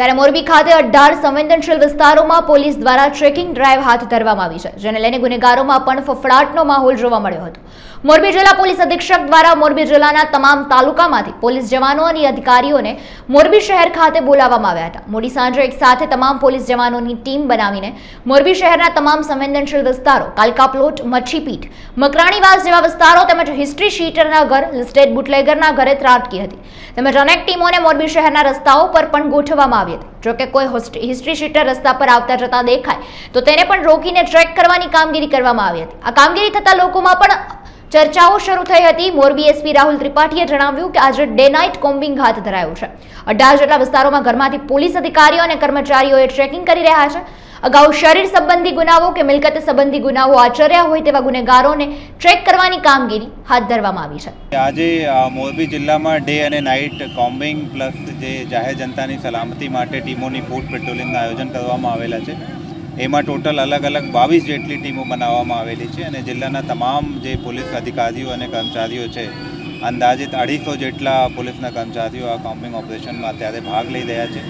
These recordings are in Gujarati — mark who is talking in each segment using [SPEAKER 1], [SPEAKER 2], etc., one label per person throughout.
[SPEAKER 1] ત્યારે મોરબી ખાતે અઢાર સંવેદનશીલ વિસ્તારોમાં પોલીસ દ્વારા ટ્રેકિંગ ડ્રાઈવ હાથ ધરવામાં આવી છે, જેને લઈને ગુનેગારોમાં પણ ફફડાટનો માહોલ જોવા મળ્યો હતો. મોરબી જિલ્લા પોલીસ અધિક્ષક દ્વારા મોરબી જિલ્લાના તમામ તાલુકામાંથી પોલીસ જવાનો અને અધિકારીઓને મોરબી શહેર ખાતે બોલાવવામાં આવ્યા હતા. મોડી સાંજે એક સાથે તમામ પોલીસ જવાનોની ટીમ બનાવીને મોરબી શહેરના તમામ સંવેદનશીલ વિસ્તારો કાલકાપ્લોટ મચ્છીપીઠ, મકરાણીવાસ જેવા વિસ્તારો તેમજ હિસ્ટ્રી શીટરના ઘર, લિસ્ટેડ બુટલેગરના ઘરે ત્રાટકી હતી. તેમજ અનેક ટીમોને મોરબી શહેરના રસ્તાઓ પર પણ ગોઠવવામાં જોકે કોઈ હોસ્ટ- હિસ્ટ્રી શીટર રસ્તા પર આવતા જતા દેખાય, તો તેને પણ રોકીને ટ્રેક કરવાની કામગીરી કરવામાં આવી હતી. આ કામગીરી થતા લોકોમાં પણ ચર્ચાઓ શરૂ થઈ હતી. મોરબી એસપી રાહુલ ત્રિપાઠીએ જણાવ્યું કે આજે ડે નાઇટ કોમ્બિંગ હાથ ધરાયું છે. અઢાર જેટલા વિસ્તારોમાં ઘરમાંથી પોલીસ અધિકારીઓ અને કર્મચારીઓએ ટ્રેકિંગ કરી રહ્યા છે. અગાઉ શરીર સંબંધી ગુનાઓ કે મિલકત સંબંધી ગુનાઓ આચર્યા હોય તેવા ગુનેગારોને ટ્રેક કરવાની કામગીરી હાથ ધરવામાં આવી છે.
[SPEAKER 2] આજે મોરબી જિલ્લામાં ડે અને નાઇટ કોમ્બિંગ પ્લસ જે જાહેર જનતાની સલામતી માટે ટીમોની ફૂડ પેટ્રોલિંગનું આયોજન કરવામાં આવેલા છે. એમાં ટોટલ અલગ અલગ બાવીસ જેટલી ટીમો બનાવવામાં આવેલી છે અને જિલ્લાના તમામ જે પોલીસ અધિકારીઓ અને કર્મચારીઓ છે, અંદાજિત અઢીસો જેટલા પોલીસના કર્મચારીઓ આ કોમ્બિંગ ઓપરેશનમાં અત્યારે ભાગ લઈ રહ્યા છે.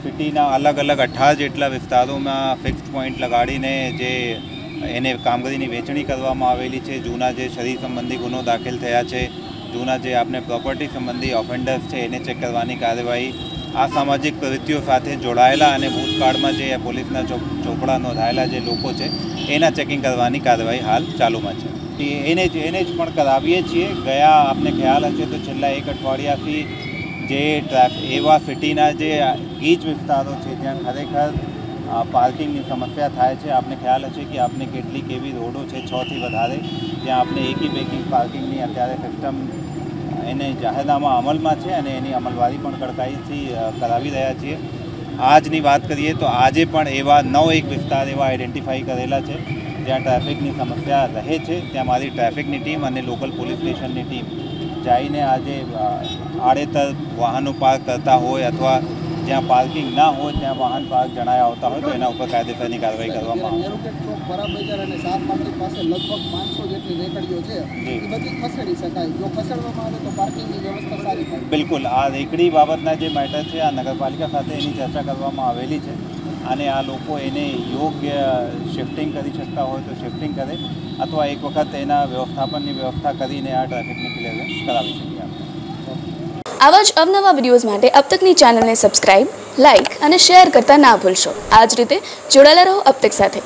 [SPEAKER 2] સિટીના અલગ અલગ અઢાર જેટલા વિસ્તારોમાં ફિક્સ પોઈન્ટ લગાડીને જે એને કામગીરીની વેચણી કરવામાં આવેલી છે. જૂના જે શરીર સંબંધી ગુનો દાખલ થયા છે, જૂના જે આપણે પ્રોપર્ટી સંબંધી ઓફેન્ડર્સ છે, એને ચેક કરવાની કાર્યવાહી આ સામાજિક પ્રવૃત્તિઓ સાથે જોડાયેલા અને ભૂતકાળમાં જે પોલીસના ચોપડા નોંધાયેલા જે લોકો છે, એના ચેકિંગ કરવાની કાર્યવાહી હાલ ચાલુમાં છે. એને જ એને જ પણ કરાવીએ છીએ. ગયા આપને ખ્યાલ હશે તો છેલ્લા એક અઠવાડિયાથી જે ટ્રાફિક એવા સિટીના જે ગીચ વિસ્તારો છે, જ્યાં ખરેખર પાર્કિંગની સમસ્યા થાય છે, આપને ખ્યાલ હશે કે આપને કેટલીક એવી રોડો છે છથી વધારે જ્યાં આપણે એકી બેકી પાર્કિંગની અત્યારે સિસ્ટમ એને જાહેરનામા અમલમાં છે અને એની અમલવારી પણ કડકાઈથી કરાવી રહ્યા છીએ. આજની વાત કરીએ તો આજે પણ એવા નવ એક વિસ્તાર એવા આઈડેન્ટિફાઈ કરેલા છે, જ્યાં ટ્રાફિકની સમસ્યા રહે છે. ત્યાં મારી ટ્રાફિકની ટીમ અને લોકલ પોલીસ સ્ટેશનની ટીમ જઈને આજે આડેતર વાહનો પાર્ક કરતા હોય અથવા જ્યાં પાર્કિંગ ના હોય ત્યાં વાહન પાર્ક જણાયા આવતા હોય તો એના ઉપર કાયદેસરની કાર્યવાહી કરવામાં આવે. બિલકુલ. આ રેકડી બાબતના જે મેટર છે આ નગરપાલિકા સાથે એની ચર્ચા કરવામાં આવેલી છે અને આ લોકો એને યોગ્ય શિફ્ટિંગ કરી શકતા હોય તો શિફ્ટિંગ કરે અથવા એક વખત એના વ્યવસ્થાપનની વ્યવસ્થા કરીને આ ટ્રાફિકની ક્લિયરન્સ કરાવી આપણે
[SPEAKER 3] આવા જ અવનવા વિડીયોઝ માટે અપતકની ચેનલને સબસ્ક્રાઇબ લાઇક અને શેર કરતા ના ભૂલશો. આ જ રીતે જોડાયેલા રહો અબ સાથે.